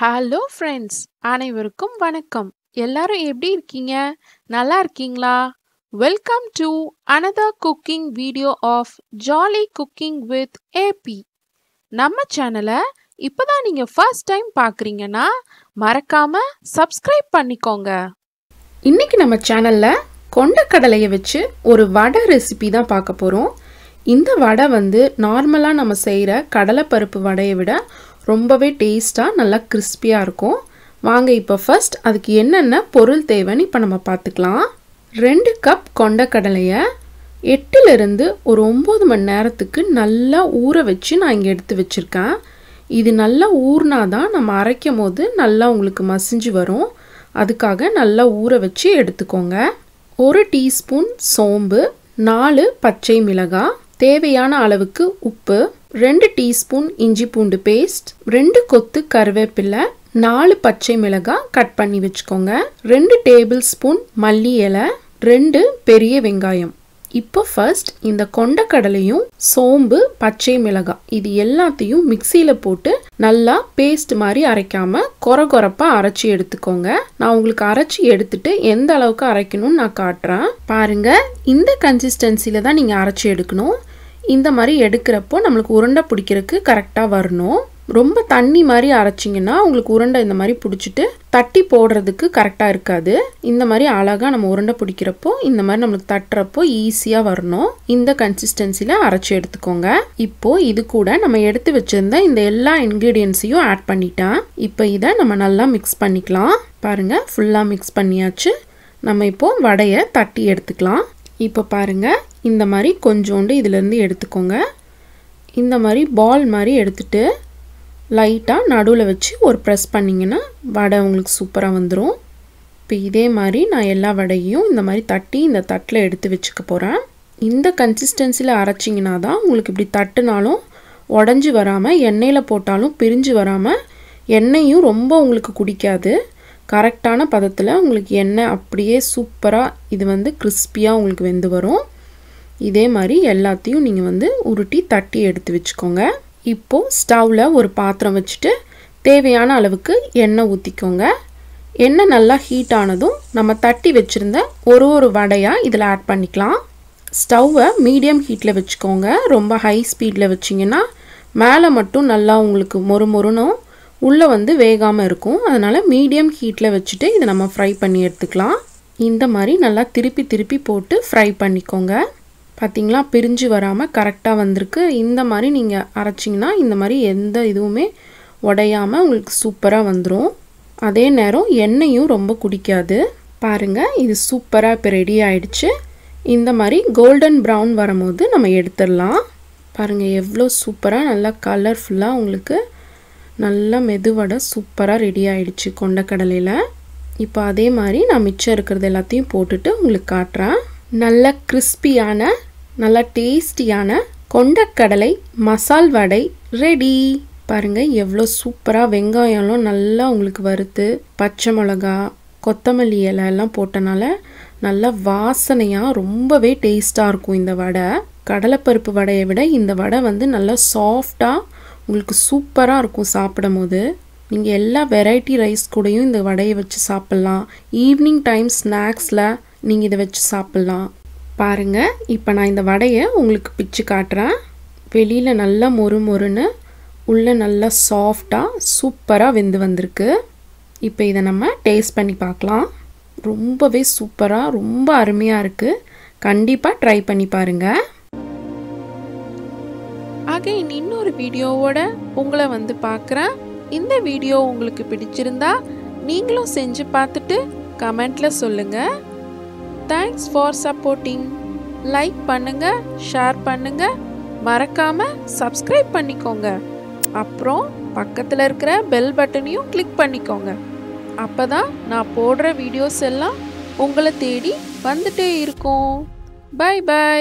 Hello friends அனைவருக்கும் வணக்கம். எல்லாரும் எப்படி இருக்கீங்க? நல்லா இருக்கீங்களா? Welcome to another cooking video of jolly cooking with AB நம்ம சேனலை இப்போதான் நீங்கள் ஃபர்ஸ்ட் டைம் பார்க்குறீங்கன்னா மறக்காம சப்ஸ்கிரைப் பண்ணிக்கோங்க. இன்னைக்கு நம்ம சேனலில் கொண்டக்கடலையை வச்சு ஒரு வடை ரெசிபி தான் பார்க்க போகிறோம் இந்த வடை வந்து நார்மலாக நம்ம செய்கிற கடலைப்பருப்பு வடையை விட ரொம்பவே டேஸ்ட்டாக நல்லா கிறிஸ்பியாக இருக்கும். வாங்க இப்போ ஃபஸ்ட் அதுக்கு என்னென்ன பொருள் தேவைன்னு இப்போ நம்ம பார்த்துக்கலாம். ரெண்டு கப் கொண்டக்கடலையை எட்டுலேருந்து ஒரு ஒம்பது மணி நேரத்துக்கு நல்லா ஊற வச்சு நான் இங்கே எடுத்து வச்சுருக்கேன். இது நல்லா ஊறினா தான் நம்ம அரைக்கும் போது நல்லா உங்களுக்கு மசிஞ்சு வரும். அதுக்காக நல்லா ஊற வச்சு எடுத்துக்கோங்க. ஒரு டீஸ்பூன் சோம்பு நாலு பச்சை மிளகாய் தேவையான அளவுக்கு உப்பு ரெண்டு டீஸ்பூன் இஞ்சி பூண்டு பேஸ்ட் ரெண்டு கொத்து கருவேப்பிலை நாலு பச்சை மிளகாய் கட் பண்ணி வச்சுக்கோங்க. ரெண்டு டேபிள் ஸ்பூன் மல்லி இலை ரெண்டு பெரிய வெங்காயம். இப்போ ஃபர்ஸ்ட் இந்த கொண்டக்கடலையும் சோம்பு பச்சை மிளகாய் இது எல்லாத்தையும் மிக்சியில் போட்டு நல்லா பேஸ்ட் மாதிரி அரைக்காம கொர கொரப்பாக அரைச்சி எடுத்துக்கோங்க. நான் உங்களுக்கு அரைச்சி எடுத்துட்டு எந்த அளவுக்கு அரைக்கணும்னு நான் காட்டுறேன். பாருங்க இந்த கன்சிஸ்டன்சியில் தான் நீங்கள் அரைச்சி எடுக்கணும். இந்த மாதிரி எடுக்கிறப்போ நம்மளுக்கு உருண்டை பிடிக்கிறதுக்கு கரெக்டாக வரணும். ரொம்ப தண்ணி மாதிரி அரைச்சிங்கன்னா உங்களுக்கு உருண்டை இந்த மாதிரி பிடிச்சிட்டு தட்டி போடுறதுக்கு கரெக்டாக இருக்காது. இந்த மாதிரி அழகாக நம்ம உருண்டை பிடிக்கிறப்போ இந்த மாதிரி நம்மளுக்கு தட்டுறப்போ ஈஸியாக வரணும். இந்த கன்சிஸ்டன்சியில் அரைச்சி எடுத்துக்கோங்க. இப்போ இது கூட நம்ம எடுத்து வச்சுருந்த இந்த எல்லா இன்க்ரீடியன்ஸையும் ஆட் பண்ணிட்டேன். இப்போ இதை நம்ம நல்லா மிக்ஸ் பண்ணிக்கலாம். பாருங்கள் ஃபுல்லாக மிக்ஸ் பண்ணியாச்சு. நம்ம இப்போது வடையை தட்டி எடுத்துக்கலாம். இப்போ பாருங்கள் இந்த மாதிரி கொஞ்சோண்டு இதிலேருந்து எடுத்துக்கோங்க. இந்த மாதிரி பால் மாதிரி எடுத்துட்டு லைட்டாக நடுவில் வச்சு ஒரு ப்ரெஸ் பண்ணிங்கன்னா வடை உங்களுக்கு சூப்பராக வந்துடும் இப்போ இதே மாதிரி நான் எல்லா வடையும் இந்த மாதிரி தட்டி இந்த தட்டில் எடுத்து வச்சுக்க போகிறேன் இந்த கன்சிஸ்டன்சியில் அரைச்சிங்கன்னா தான் உங்களுக்கு இப்படி தட்டுனாலும் உடஞ்சி வராமல் எண்ணெயில் போட்டாலும் பிரிஞ்சு வராமல் எண்ணெயும் ரொம்ப உங்களுக்கு குடிக்காது. கரெக்டான பதத்தில் உங்களுக்கு எண்ணெய் அப்படியே சூப்பராக இது வந்து கிறிஸ்பியாக உங்களுக்கு வெந்து வரும். இதே மாதிரி எல்லாத்தையும் நீங்கள் வந்து உருட்டி தட்டி எடுத்து வச்சுக்கோங்க. இப்போது ஸ்டவ்வில் ஒரு பாத்திரம் வச்சுட்டு தேவையான அளவுக்கு எண்ணெய் ஊற்றிக்கோங்க எண்ணெய் நல்லா ஹீட் ஆனதும் நம்ம தட்டி வச்சுருந்த ஒரு ஒரு வடையாக இதில் ஆட் பண்ணிக்கலாம். ஸ்டவ்வை மீடியம் ஹீட்டில் வச்சுக்கோங்க. ரொம்ப ஹை ஸ்பீடில் வச்சிங்கன்னா மேலே மட்டும் நல்லா உங்களுக்கு மொறு மொறுனும் உள்ளே வந்து வேகாமல் இருக்கும். அதனால் மீடியம் ஹீட்டில் வச்சுட்டு இதை நம்ம ஃப்ரை பண்ணி எடுத்துக்கலாம். இந்த மாதிரி நல்லா திருப்பி திருப்பி போட்டு ஃப்ரை பண்ணிக்கோங்க. பார்த்திங்களா பிரிஞ்சு வராமல் கரெக்டாக வந்திருக்கு. இந்த மாதிரி நீங்கள் அரைச்சிங்கன்னா இந்த மாதிரி எந்த இதுவுமே உடையாமல் உங்களுக்கு சூப்பராக வந்துடும் அதே நேரம் எண்ணெயும் ரொம்ப குடிக்காது. பாருங்கள் இது சூப்பராக இப்போ ரெடி ஆயிடுச்சு. இந்த மாதிரி கோல்டன் ப்ரௌன் வரும்போது நம்ம எடுத்துடலாம். பாருங்கள் எவ்வளோ சூப்பராக நல்லா கலர்ஃபுல்லாக உங்களுக்கு நல்லா மெதுவடை சூப்பராக ரெடி ஆயிடுச்சு கொண்டக்கடலையில் இப்போ அதே மாதிரி நான் மிச்சம் இருக்கிறது எல்லாத்தையும் போட்டுட்டு உங்களுக்கு காட்டுறேன். நல்ல கிறிஸ்பியான நல்லா டேஸ்டியான கொண்டக்கடலை மசால் வடை ரெடி பாருங்கள் எவ்வளோ சூப்பராக வெங்காயம்லாம் நல்லா உங்களுக்கு வறுத்து பச்சை மிளகா கொத்தமல்லி இலையெல்லாம் போட்டனால நல்லா வாசனையாக ரொம்பவே டேஸ்ட்டாக இருக்கும் இந்த வடை. கடலைப்பருப்பு வடையை விட இந்த வடை வந்து நல்லா சாஃப்டாக உங்களுக்கு சூப்பராக இருக்கும் சாப்பிடும் போது நீங்கள் எல்லா வெரைட்டி ரைஸ் கூடயும் இந்த வடையை வச்சு சாப்பிட்லாம். ஈவினிங் டைம் ஸ்நாக்ஸில் நீங்கள் இதை வச்சு சாப்பிட்லாம். பாருங்கள் இப்போ நான் இந்த வடையை உங்களுக்கு பிச்சு காட்டுறேன். வெளியில் நல்லா மொறு மொறுன்னு உள்ளே நல்லா சாஃப்டாக சூப்பராக வெந்து வந்திருக்கு. இப்போ இதை நம்ம டேஸ்ட் பண்ணி பார்க்கலாம். ரொம்பவே சூப்பராக ரொம்ப அருமையாக இருக்குது கண்டிப்பாக ட்ரை பண்ணி பாருங்கள் அகைன் இன்னொரு வீடியோவோட உங்களை வந்து பார்க்குறேன். இந்த வீடியோ உங்களுக்கு பிடிச்சிருந்தா நீங்களும் செஞ்சு பார்த்துட்டு கமெண்ட்டில் சொல்லுங்கள் தேங்க்ஸ் ஃபார் சப்போர்ட்டிங் லைக் பண்ணுங்கள் ஷேர் பண்ணுங்கள் மறக்காமல் சப்ஸ்கிரைப் பண்ணிக்கோங்க. அப்புறம் பக்கத்தில் இருக்கிற பெல் பட்டனையும் கிளிக் பண்ணிக்கோங்க. அப்போ தான் நான் போடுற வீடியோஸ் எல்லாம் உங்களை தேடி வந்துட்டே இருக்கும். By by